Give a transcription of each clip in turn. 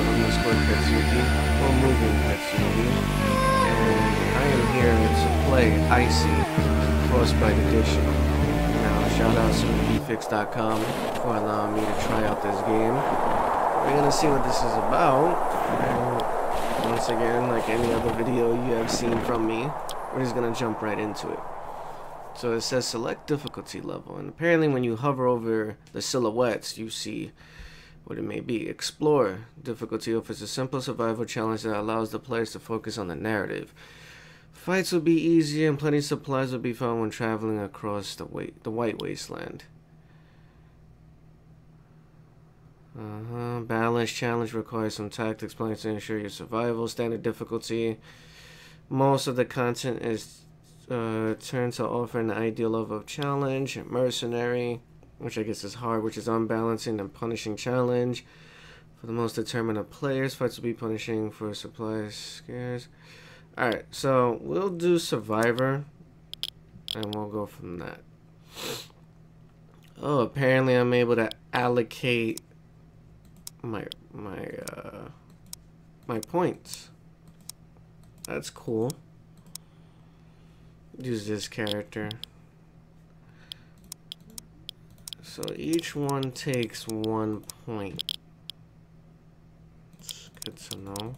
Underscore Katsuki, or Moving Katsuki, and I am here to play Icy, Frostbite Edition. Now, shout out to BFix.com for allowing me to try out this game. We're gonna see what this is about, and once again, like any other video you have seen from me, we're just gonna jump right into it. So it says select difficulty level, and apparently when you hover over the silhouettes, you see what it may be. Explore difficulty offers a simple survival challenge that allows the players to focus on the narrative. Fights will be easier and plenty of supplies will be found when traveling across the, wa the White Wasteland. Uh-huh. Balance challenge requires some tactics plans to ensure your survival. Standard difficulty. Most of the content is uh, turn to offer an ideal level of challenge, mercenary, which I guess is hard, which is unbalancing and punishing challenge. For the most determined of players, fights will be punishing for supply scares. Alright, so we'll do Survivor, and we'll go from that. Oh, apparently I'm able to allocate my my uh my points. That's cool use this character. So each one takes one point. It's good to know.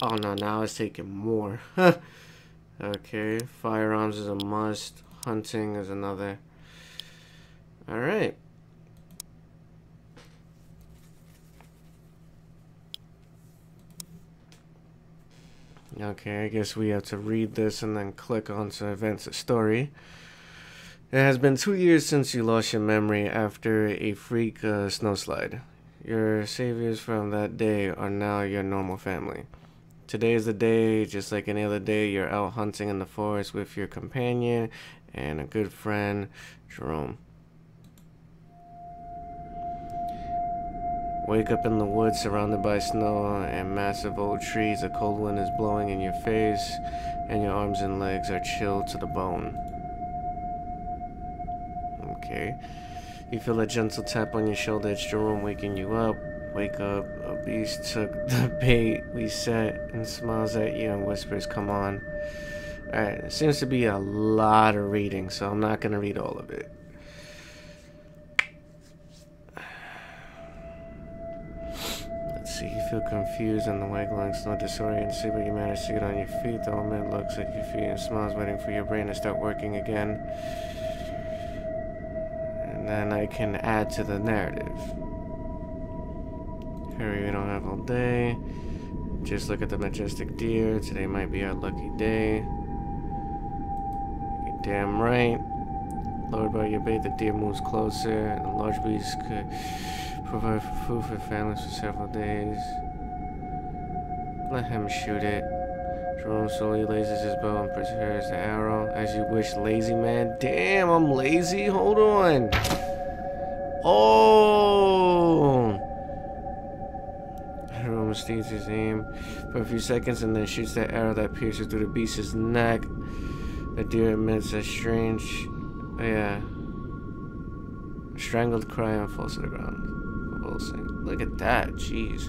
Oh no, now it's taking more. okay, firearms is a must. Hunting is another. Alright. Okay, I guess we have to read this and then click on to the story. It has been two years since you lost your memory after a freak uh, snowslide. Your saviors from that day are now your normal family. Today is the day, just like any other day, you're out hunting in the forest with your companion and a good friend, Jerome. Wake up in the woods surrounded by snow and massive old trees. A cold wind is blowing in your face, and your arms and legs are chilled to the bone. Okay. You feel a gentle tap on your shoulder. It's Jerome waking you up. Wake up. A beast took the bait we set and smiles at you and whispers, Come on. Alright, it seems to be a lot of reading, so I'm not going to read all of it. Let's see, you feel confused and the waggling no disoriented, but you manage to get on your feet. The old man looks at your feet and smiles, waiting for your brain to start working again. Then I can add to the narrative. Hurry, we don't have all day. Just look at the majestic deer. Today might be our lucky day. You're damn right. Lord, by your bait, the deer moves closer, and the large beast could Provide food for families for several days. Let him shoot it. Jerome slowly laces his bow and prepares the arrow. As you wish, lazy man. Damn, I'm lazy. Hold on. Oh! Jerome steals his aim for a few seconds and then shoots that arrow that pierces through the beast's neck. The deer emits a strange, yeah, strangled cry and falls to the ground. Look at that. Jeez.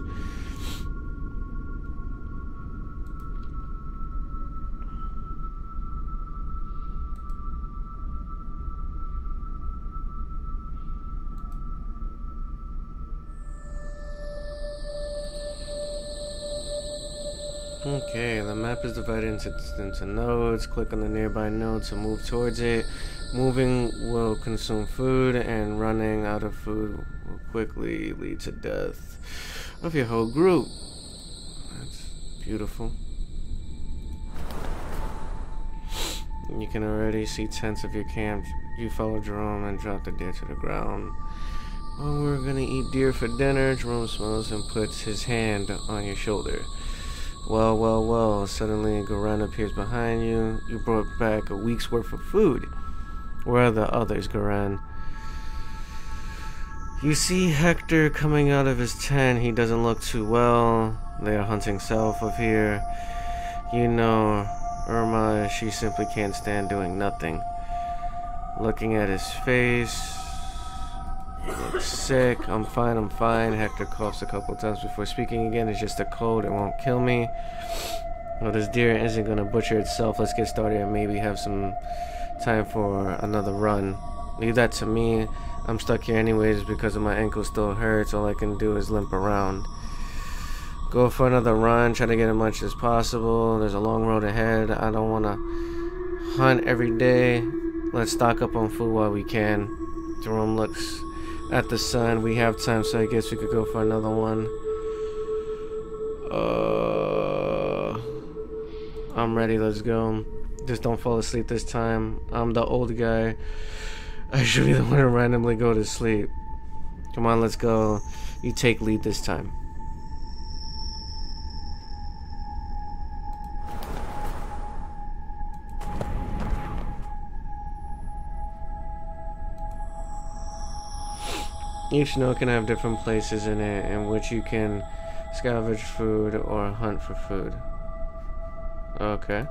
Okay, the map is divided into, into nodes. Click on the nearby node to move towards it. Moving will consume food, and running out of food will quickly lead to death of your whole group. That's beautiful. You can already see tents of your camp. You follow Jerome and drop the deer to the ground. Oh, we're gonna eat deer for dinner. Jerome smiles and puts his hand on your shoulder. Well, well, well. Suddenly, Garan appears behind you. You brought back a week's worth of food. Where are the others, Garan? You see Hector coming out of his tent. He doesn't look too well. They are hunting south of here. You know, Irma, she simply can't stand doing nothing. Looking at his face. Sick. I'm fine, I'm fine. Hector coughs a couple times before speaking again. It's just a cold, it won't kill me. Well, this deer isn't gonna butcher itself. Let's get started and maybe have some time for another run. Leave that to me. I'm stuck here anyways because of my ankle still hurts. All I can do is limp around. Go for another run. Try to get as much as possible. There's a long road ahead. I don't want to hunt every day. Let's stock up on food while we can. Jerome looks at the sun. We have time, so I guess we could go for another one. Uh, I'm ready. Let's go. Just don't fall asleep this time. I'm the old guy. I should be the one to randomly go to sleep. Come on, let's go. You take lead this time. Each nook can have different places in it in which you can scavenge food or hunt for food. Okay.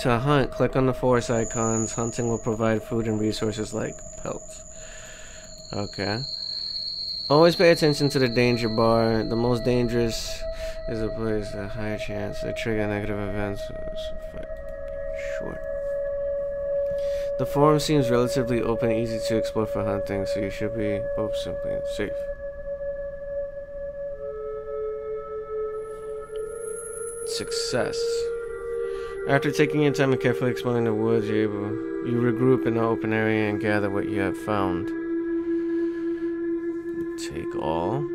To hunt, click on the forest icons. Hunting will provide food and resources like pelts. Okay. Always pay attention to the danger bar. The most dangerous is a place with a high chance to trigger negative events. Sure. The form seems relatively open and easy to explore for hunting, so you should be both simply safe. Success. After taking your time and carefully exploring the woods, you you regroup in the open area and gather what you have found. Take all.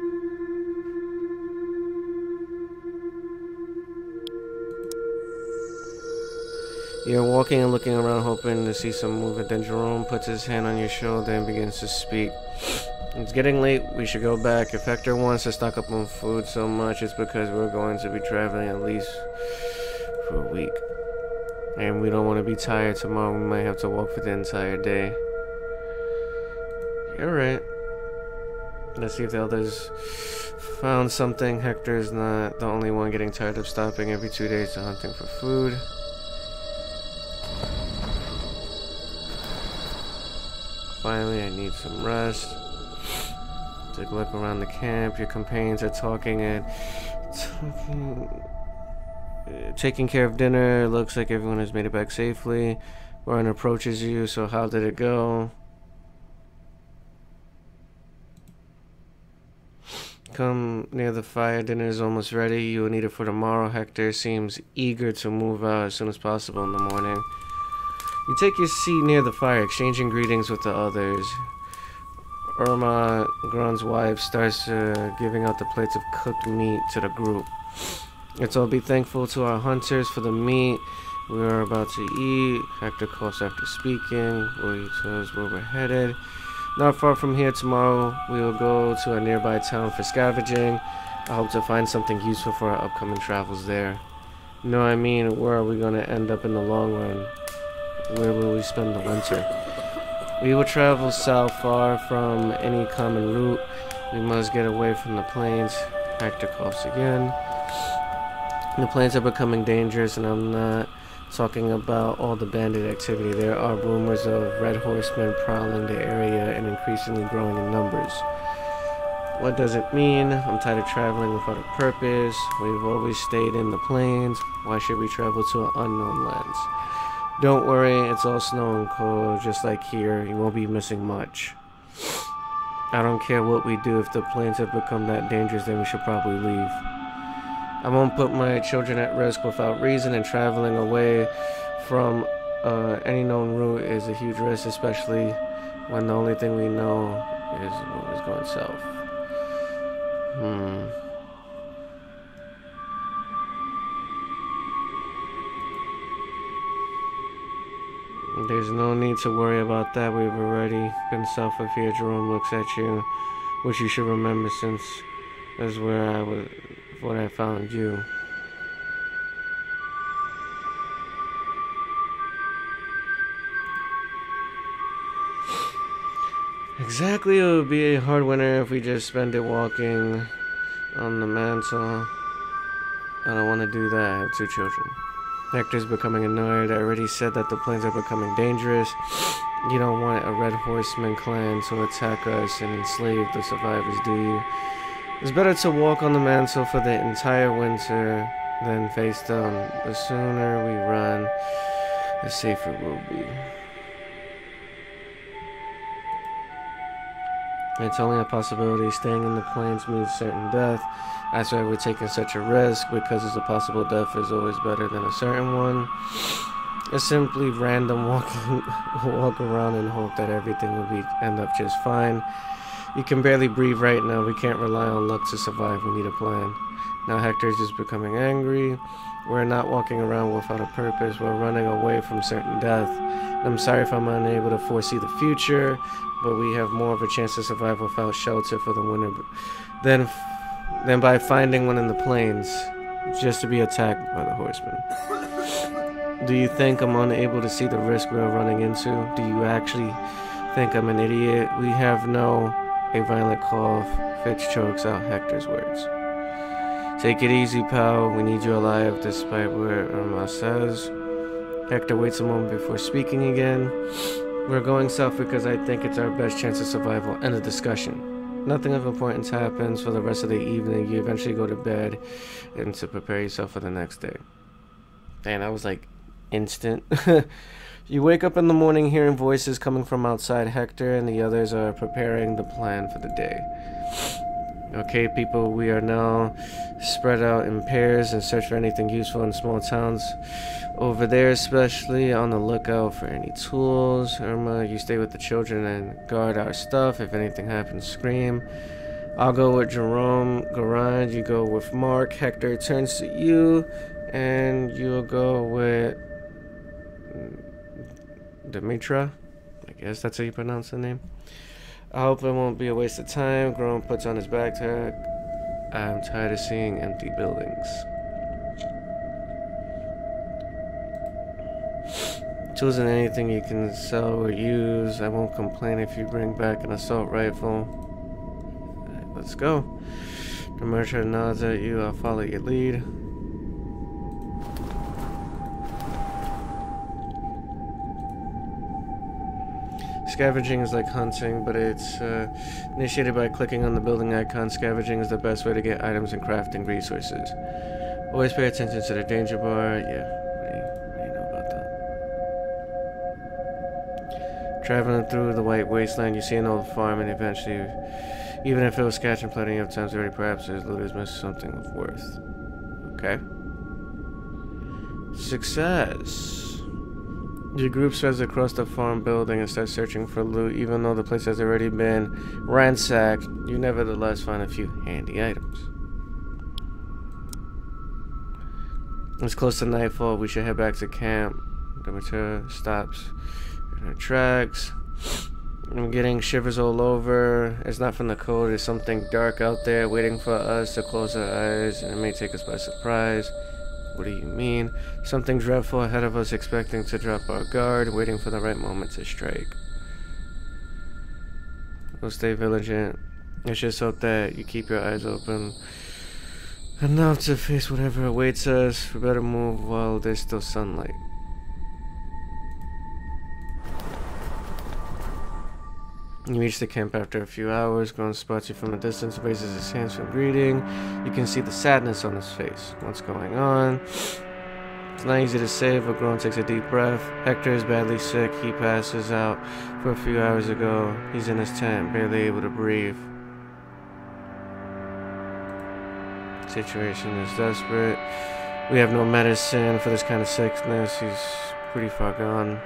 You're walking and looking around hoping to see some movement. Then Jerome puts his hand on your shoulder and begins to speak. It's getting late. We should go back. If Hector wants to stock up on food so much, it's because we're going to be traveling at least for a week. And we don't want to be tired tomorrow. We might have to walk for the entire day. You're right. Let's see if the others found something. Hector is not the only one getting tired of stopping every two days to hunting for food. Finally, I need some rest. Take a look around the camp. Your companions are talking and talking, uh, taking care of dinner. Looks like everyone has made it back safely. Warren approaches you. So how did it go? Come near the fire. Dinner is almost ready. You will need it for tomorrow. Hector seems eager to move out as soon as possible in the morning. You take your seat near the fire, exchanging greetings with the others. Irma, Grun's wife, starts uh, giving out the plates of cooked meat to the group. Let's all be thankful to our hunters for the meat we are about to eat. Hector coughs after speaking. Willie tells where we're headed. Not far from here tomorrow, we will go to a nearby town for scavenging. I hope to find something useful for our upcoming travels there. You know what I mean? Where are we going to end up in the long run? Where will we spend the winter? We will travel south far from any common route. We must get away from the plains. Hector coughs again. The plains are becoming dangerous, and I'm not talking about all the bandit activity. There are rumors of red horsemen prowling the area and increasingly growing in numbers. What does it mean? I'm tired of traveling without a purpose. We've always stayed in the plains. Why should we travel to an unknown lands? Don't worry, it's all snow and cold, just like here. You won't be missing much. I don't care what we do. If the plains have become that dangerous, then we should probably leave. I won't put my children at risk without reason, and traveling away from uh, any known route is a huge risk, especially when the only thing we know is what is going south. Hmm. There's no need to worry about that. We've already been south of here. Jerome looks at you, which you should remember since that's where I was, when I found you. Exactly, it would be a hard winter if we just spend it walking on the mantle. I don't want to do that. I have two children. Hector's becoming annoyed. I already said that the plains are becoming dangerous. You don't want a Red Horseman clan to attack us and enslave the survivors, do you? It's better to walk on the mantle for the entire winter than face them. The sooner we run, the safer we'll be. It's only a possibility staying in the plains means certain death. That's why we're taking such a risk, because it's a possible death is always better than a certain one. It's simply random walking walk around and hope that everything will be end up just fine. You can barely breathe right now. We can't rely on luck to survive. We need a plan. Now Hector is just becoming angry. We're not walking around without a purpose. We're running away from certain death. I'm sorry if I'm unable to foresee the future, but we have more of a chance to survive without shelter for the winter than, than by finding one in the plains, just to be attacked by the horsemen. Do you think I'm unable to see the risk we're running into? Do you actually think I'm an idiot? We have no a violent cough, Fitch chokes out Hector's words. Take it easy, pal. We need you alive, despite what Irma says. Hector waits a moment before speaking again. We're going south because I think it's our best chance of survival. End of discussion. Nothing of importance happens for the rest of the evening. You eventually go to bed and to prepare yourself for the next day. And I was like instant. You wake up in the morning hearing voices coming from outside Hector, and the others are preparing the plan for the day. Okay, people, we are now spread out in pairs and search for anything useful in small towns. Over there, especially on the lookout for any tools. Irma, you stay with the children and guard our stuff. If anything happens, scream. I'll go with Jerome. Garand, you go with Mark. Hector turns to you, and you'll go with Demetra. I guess that's how you pronounce the name. I hope it won't be a waste of time. Grom puts on his backpack. I'm tired of seeing empty buildings. And anything you can sell or use. I won't complain if you bring back an assault rifle. Right, let's go. Demetra nods at you. I'll follow your lead. Scavenging is like hunting, but it's uh, initiated by clicking on the building icon. Scavenging is the best way to get items and crafting resources. Always pay attention to the danger bar. Yeah, you know about that? Traveling through the white wasteland, you see an old farm, and eventually, even if it was scratching plenty of times already, perhaps his looters missed something of worth. Okay. Success. Your group spreads across the farm building and starts searching for loot. Even though the place has already been ransacked, you nevertheless find a few handy items. It's close to nightfall. We should head back to camp. Demeter stops in her tracks. I'm getting shivers all over. It's not from the cold. It's something dark out there waiting for us to close our eyes. And it may take us by surprise. What do you mean? Something dreadful ahead of us, expecting to drop our guard, waiting for the right moment to strike. We'll stay vigilant. Let's just hope that you keep your eyes open enough to face whatever awaits us. We better move while there's still sunlight. You reach the camp after a few hours. Grown spots you from a distance, raises his hands for greeting. You can see the sadness on his face. What's going on? It's not easy to say, but Grown takes a deep breath. Hector is badly sick. He passes out for a few hours ago. He's in his tent, barely able to breathe. Situation is desperate. We have no medicine for this kind of sickness. He's pretty far gone.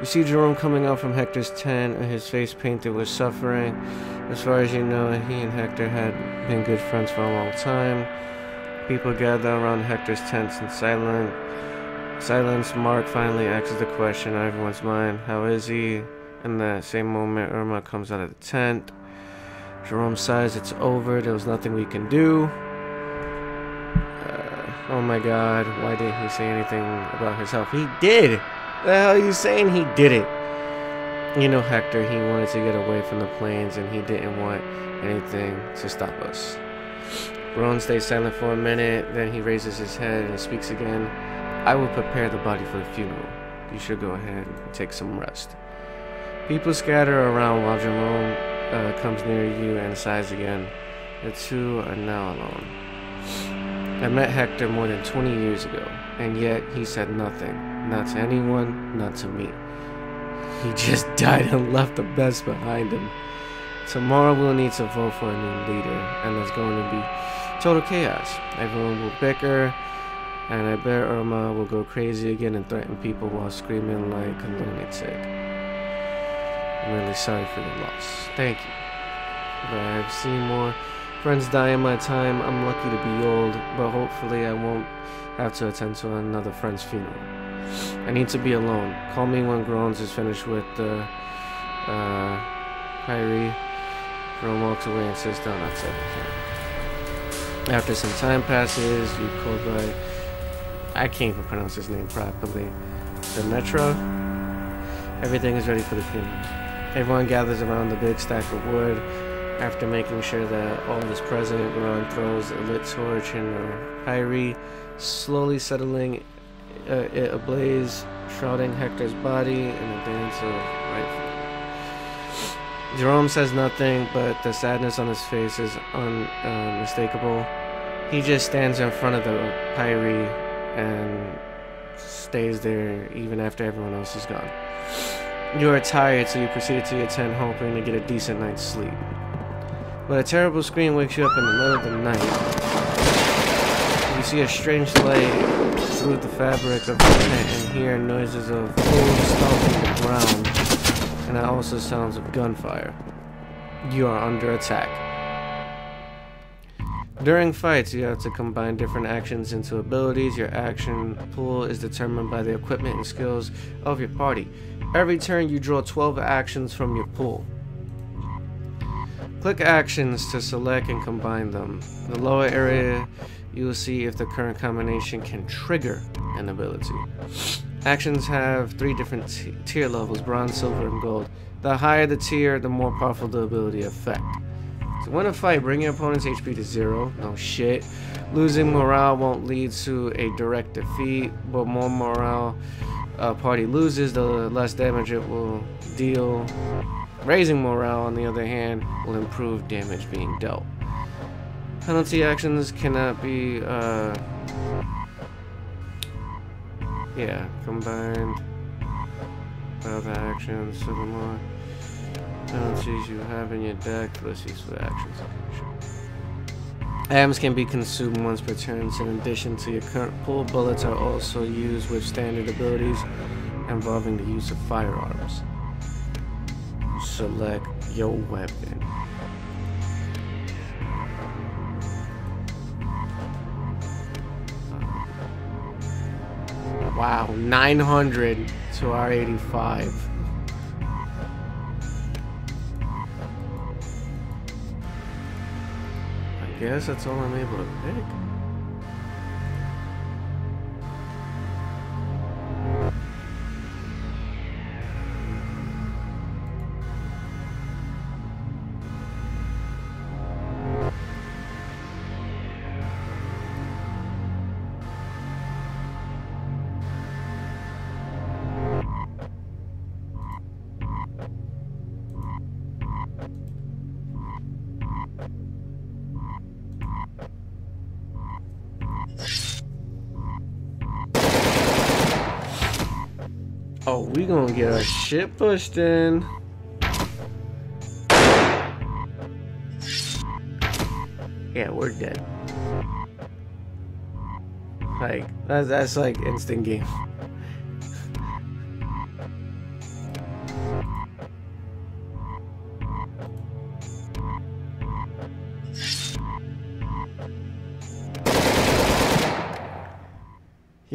You see Jerome coming out from Hector's tent, and his face painted with suffering. As far as you know, he and Hector had been good friends for a long time. People gather around Hector's tent in silent silence. Mark finally asks the question on everyone's mind, how is he? In that same moment, Irma comes out of the tent. Jerome sighs, it's over, there was nothing we can do. Uh, oh my god, why didn't he say anything about his health? He did! The hell are you saying? He did it. You know, Hector, he wanted to get away from the plains and he didn't want anything to stop us. Ron stays silent for a minute, then he raises his head and speaks again. I will prepare the body for the funeral. You should go ahead and take some rest. People scatter around while Jerome uh, comes near you and sighs again. The two are now alone. I met Hector more than 20 years ago, and yet he said nothing. Not to anyone, not to me. He just died and left the best behind him. Tomorrow we'll need to vote for a new leader, and there's going to be total chaos. Everyone will bicker, and I bet Irma will go crazy again and threaten people while screaming like a lunatic. I'm really sorry for your loss. Thank you. But I've seen more friends die in my time. I'm lucky to be old, but hopefully I won't have to attend to another friend's funeral. I need to be alone. Call me when Groans is finished with the uh, uh, Kyrie. Jerome walks away and sits down outside the tent. After some time passes, you call by. I can't even pronounce his name properly. Demetra. Everything is ready for the funeral. Everyone gathers around the big stack of wood. After making sure that all is present, Ron throws a lit torch in the pyre, slowly settling uh, it ablaze, shrouding Hector's body in a dance of rifle. Jerome says nothing, but the sadness on his face is unmistakable. he just stands in front of the pyre and stays there even after everyone else is gone. You are tired, so you proceed to your tent hoping to get a decent night's sleep. But a terrible scream wakes you up in the middle of the night. You see a strange light through the fabric of the tent and hear noises of hooves stomping the ground, and also sounds of gunfire. You are under attack. During fights, you have to combine different actions into abilities. Your action pool is determined by the equipment and skills of your party. Every turn, you draw 12 actions from your pool. Click actions to select and combine them. The lower area, you will see if the current combination can trigger an ability. Actions have three different tier levels, bronze, silver, and gold. The higher the tier, the more powerful the ability effect. So win a fight, bring your opponent's HP to zero. No shit. Losing morale won't lead to a direct defeat, but more morale a party loses, the less damage it will deal. Raising morale, on the other hand, will improve damage being dealt. Penalty actions cannot be, uh, yeah, combined other actions, more penalties you have in your deck, plus useful actions. Items can be consumed once per turn, so in addition to your current pool, bullets are also used with standard abilities involving the use of firearms. Select your weapon. Wow, 900 to our 85. I guess that's all I'm able to pick. We gonna get our shit pushed in. Yeah, we're dead. Like, that's, that's like instant game.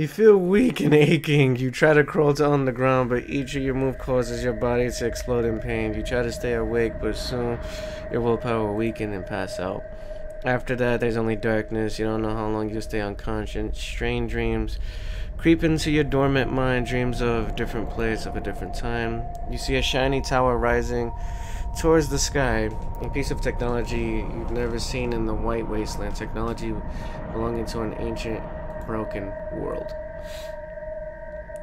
You feel weak and aching. You try to crawl down on the ground, but each of your move causes your body to explode in pain. You try to stay awake, but soon your willpower will weaken and pass out. After that, there's only darkness. You don't know how long you'll stay unconscious. Strange dreams creep into your dormant mind. Dreams of different place of a different time. You see a shiny tower rising towards the sky. A piece of technology you've never seen in the white wasteland. Technology belonging to an ancient broken world.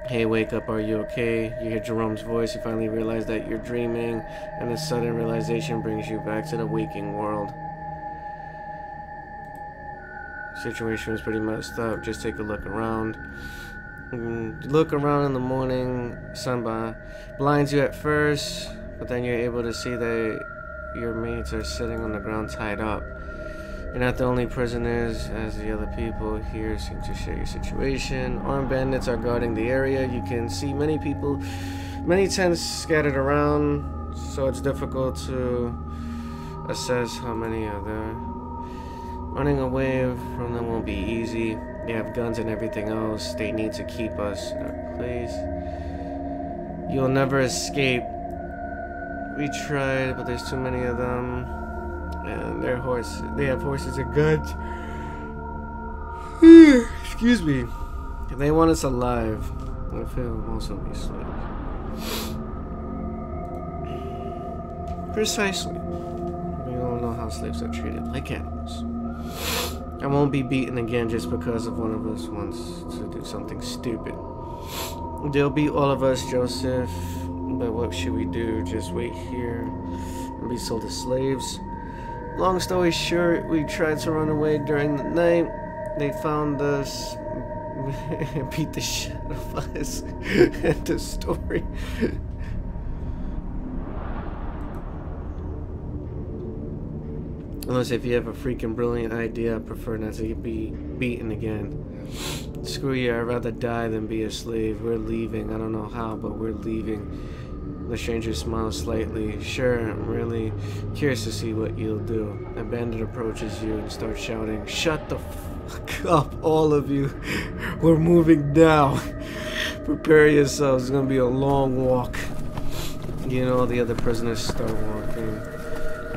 Hey, wake up, are you okay? You hear Jerome's voice, you finally realize that you're dreaming, and a sudden realization brings you back to the waking world. Situation was pretty messed up, just take a look around. Mm, look around in the morning, sun blinds you at first, but then you're able to see that your mates are sitting on the ground tied up. You're not the only prisoners, as the other people here seem to share your situation. Armed bandits are guarding the area. You can see many people, many tents scattered around, so it's difficult to assess how many are there. Running away from them won't be easy. They have guns and everything else. They need to keep us in our place. You'll never escape. We tried, but there's too many of them and their horse they have horses and guns. Excuse me. If they want us alive, I feel of these slaves. Precisely. We all know how slaves are treated, like animals. I won't be beaten again just because of one of us wants to do something stupid. They'll beat all of us, Joseph. But what should we do? Just wait here and be sold as slaves? Long story short, we tried to run away during the night. They found us, beat the shit out of us. End of story. Unless if you have a freaking brilliant idea, I prefer not to be beaten again. Screw you, I'd rather die than be a slave. We're leaving. I don't know how, but we're leaving. The stranger smiles slightly. Sure, I'm really curious to see what you'll do. A bandit approaches you and starts shouting, Shut the fuck up, all of you. We're moving now. Prepare yourselves, it's gonna be a long walk. You know, the other prisoners start walking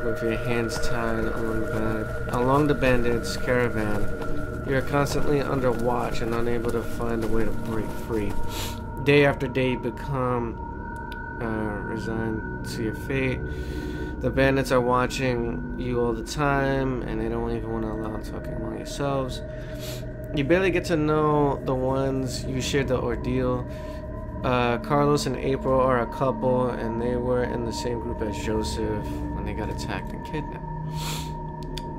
with your hands tied along the, band along the bandits' caravan. You're constantly under watch and unable to find a way to break free. Day after day, you become uh, resigned to your fate. The bandits are watching you all the time, and they don't even want to allow talking among yourselves. You barely get to know the ones you shared the ordeal. Uh, Carlos and April are a couple, and they were in the same group as Joseph when they got attacked and kidnapped.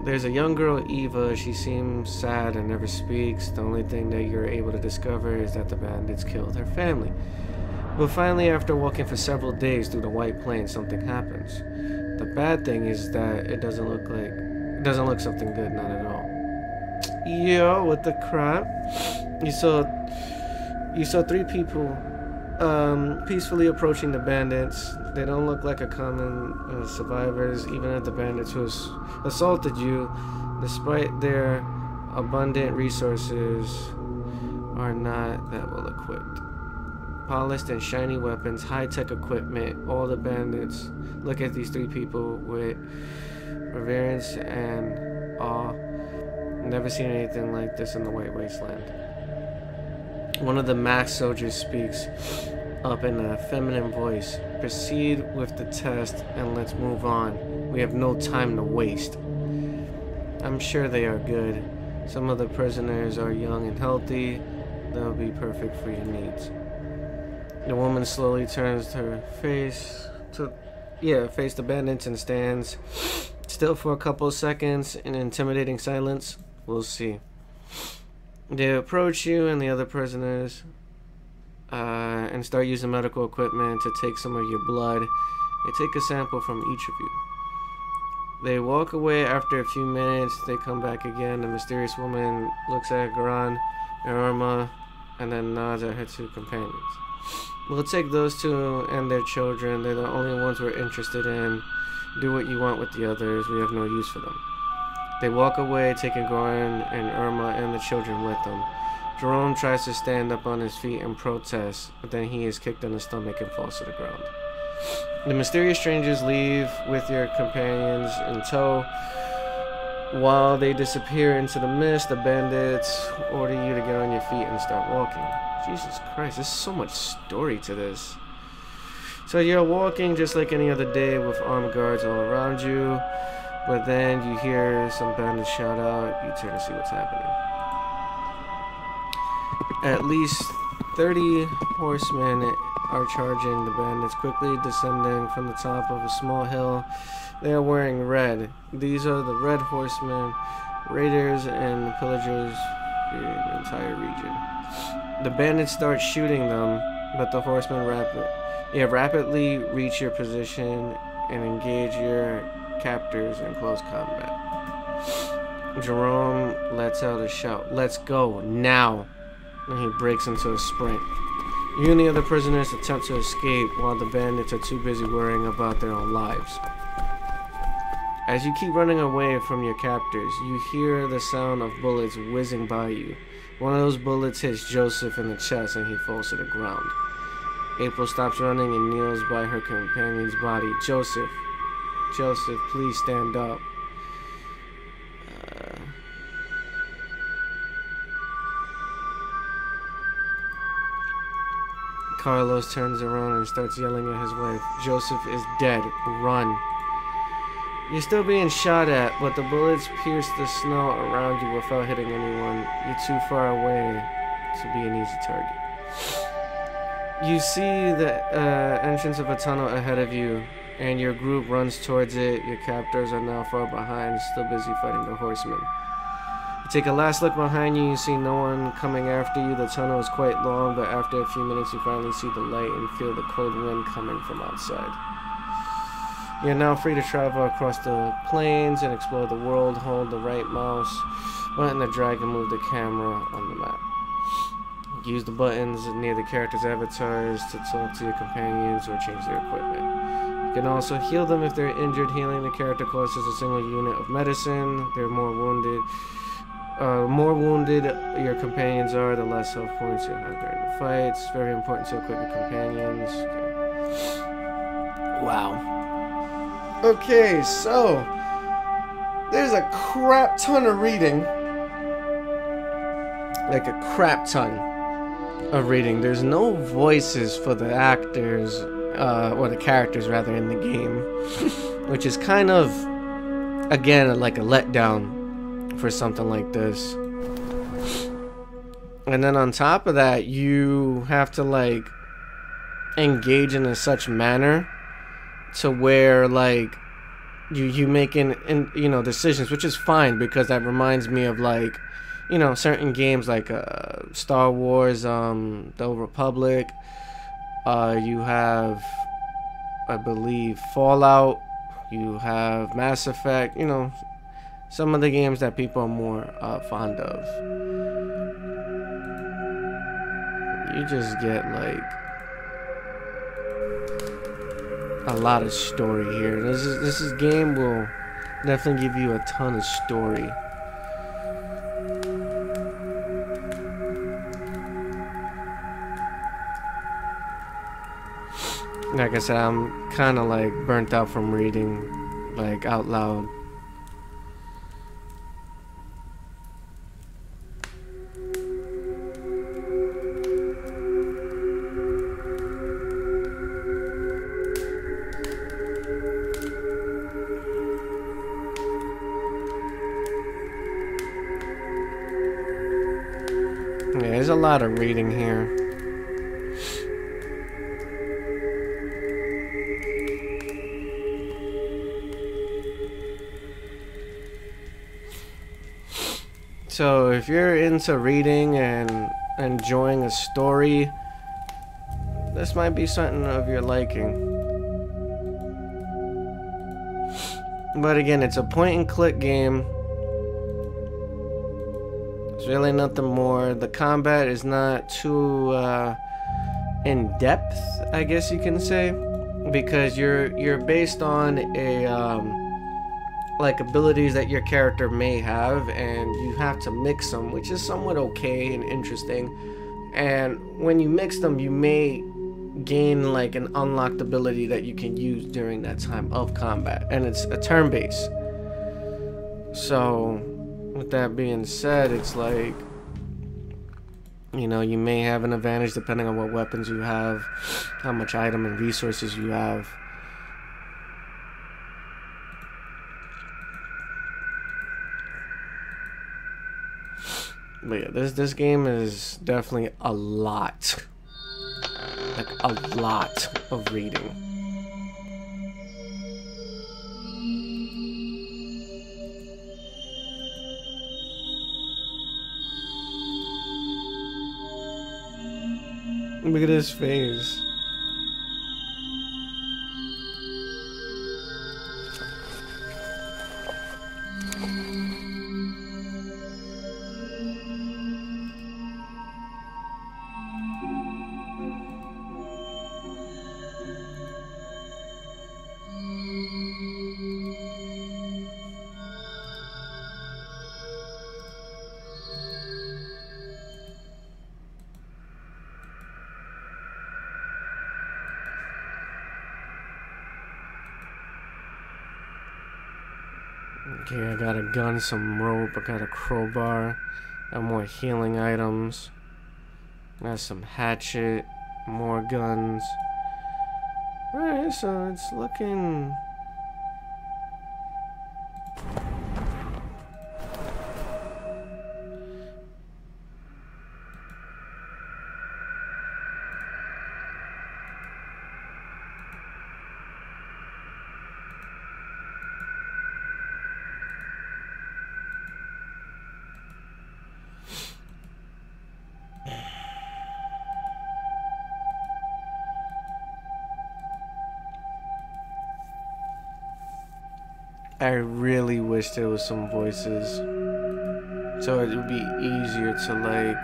There's a young girl, Eva. She seems sad and never speaks. The only thing that you're able to discover is that the bandits killed her family. But finally, after walking for several days through the White Plains, something happens. The bad thing is that it doesn't look like it doesn't look something good, not at all. Yo, what the crap? You saw you saw three people um, peacefully approaching the bandits. They don't look like a common uh, survivors, even if the bandits who assaulted you, despite their abundant resources, are not that well equipped polished and shiny weapons, high-tech equipment, all the bandits. Look at these three people with reverence and awe. Never seen anything like this in the White Wasteland. One of the max soldiers speaks up in a feminine voice. Proceed with the test and let's move on. We have no time to waste. I'm sure they are good. Some of the prisoners are young and healthy. They'll be perfect for your needs. The woman slowly turns her face to, yeah, face the bandits and stands still for a couple seconds in intimidating silence. We'll see. They approach you and the other prisoners uh, and start using medical equipment to take some of your blood. They take a sample from each of you. They walk away after a few minutes. They come back again. The mysterious woman looks at Garan and Irma and then nods at her two companions. We'll take those two and their children. They're the only ones we're interested in. Do what you want with the others. We have no use for them. They walk away, taking Goran and Irma and the children with them. Jerome tries to stand up on his feet and protest, but then he is kicked in the stomach and falls to the ground. The mysterious strangers leave with your companions in tow. While they disappear into the mist, the bandits order you to get on your feet and start walking. Jesus Christ, there's so much story to this. So you're walking just like any other day with armed guards all around you, but then you hear some bandits shout out, you turn to see what's happening. At least 30 horsemen are charging the bandits, quickly descending from the top of a small hill. They are wearing red. These are the red horsemen, raiders and pillagers in the entire region. The bandits start shooting them, but the horsemen rapid, yeah, rapidly reach your position and engage your captors in close combat. Jerome lets out a shout, Let's go, now! And he breaks into a sprint. You and the other prisoners attempt to escape while the bandits are too busy worrying about their own lives. As you keep running away from your captors, you hear the sound of bullets whizzing by you. One of those bullets hits Joseph in the chest and he falls to the ground. April stops running and kneels by her companion's body. Joseph, Joseph, please stand up. Carlos turns around and starts yelling at his wife. Joseph is dead. Run. You're still being shot at, but the bullets pierce the snow around you without hitting anyone. You're too far away to be an easy target. You see the uh, entrance of a tunnel ahead of you, and your group runs towards it. Your captors are now far behind, still busy fighting the horsemen. You take a last look behind you, you see no one coming after you. The tunnel is quite long, but after a few minutes you finally see the light and feel the cold wind coming from outside. You're now free to travel across the plains and explore the world. Hold the right mouse button to drag and move the camera on the map. Use the buttons near the character's avatars to talk to your companions or change their equipment. You can also heal them if they're injured. Healing the character costs a single unit of medicine. They're more wounded. Uh, more wounded your companions are, the less health points you have during the fight. It's very important to equip your companions. Okay. Wow. Okay, so there's a crap ton of reading. Like a crap ton of reading. There's no voices for the actors, uh, or the characters rather, in the game, which is kind of, again, like a letdown for something like this. And then on top of that, you have to like engage in a such manner to where like you you making in you know decisions which is fine because that reminds me of like you know certain games like uh, Star Wars um the Republic uh you have I believe Fallout you have Mass Effect you know some of the games that people are more uh, fond of you just get like a lot of story here. This is this is game will definitely give you a ton of story. Like I said, I'm kind of like burnt out from reading like out loud. Lot of reading here. So if you're into reading and enjoying a story, this might be something of your liking. But again, it's a point and click game really nothing more. The combat is not too uh, in depth, I guess you can say, because you're you're based on a um, like abilities that your character may have, and you have to mix them, which is somewhat okay and interesting. And when you mix them, you may gain like an unlocked ability that you can use during that time of combat, and it's a turn base. So with that being said, it's like, you know, you may have an advantage depending on what weapons you have, how much item and resources you have. But yeah, this this game is definitely a lot, like a lot of reading. Look at his face. Okay, I got a gun, some rope, I got a crowbar, got more healing items, got some hatchet, more guns. Alright, so it's looking I really wish there was some voices. So it would be easier to like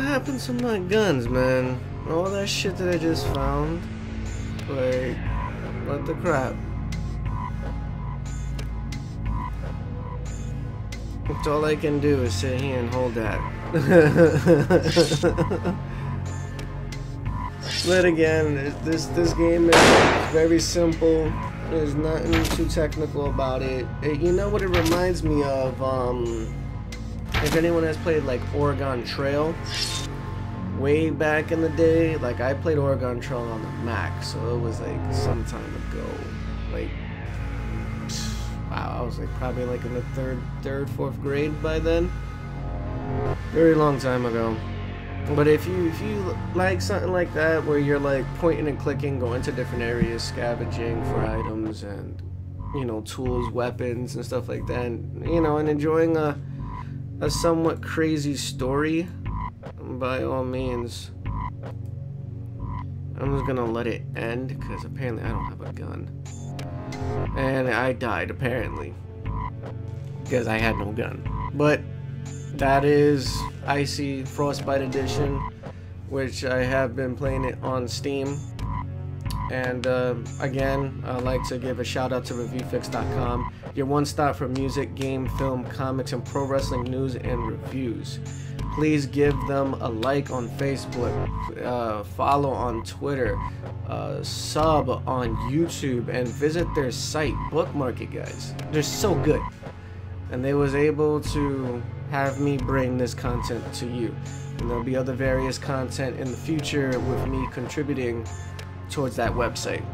What happened to my guns, man? All that shit that I just found? Like, what the crap? That's all I can do is sit here and hold that. but again, this this game is very simple. There's nothing too technical about it. it. You know what it reminds me of? Um, if anyone has played like Oregon Trail, way back in the day, like I played Oregon Trail on the Mac, so it was like some time ago. Like, wow, I was like probably like in the third, third, fourth grade by then. Very long time ago. But if you if you like something like that where you're like pointing and clicking, going to different areas, scavenging for items and you know tools, weapons, and stuff like that, and, you know, and enjoying a a somewhat crazy story, by all means, I'm just gonna let it end because apparently I don't have a gun. And I died apparently because I had no gun. But that is Icy Frostbite Edition, which I have been playing it on Steam. And uh, again, I'd like to give a shout out to ReviewFix.com, your one stop for music, game, film, comics, and pro wrestling news and reviews. Please give them a like on Facebook, uh, follow on Twitter, uh, sub on YouTube, and visit their site. Bookmark it, guys. They're so good. And they was able to have me bring this content to you. And there'll be other various content in the future with me contributing towards that website.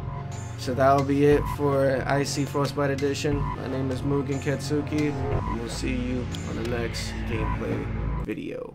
So that'll be it for Icy Frostbite Edition. My name is Mugen Katsuki, and we'll see you on the next gameplay video.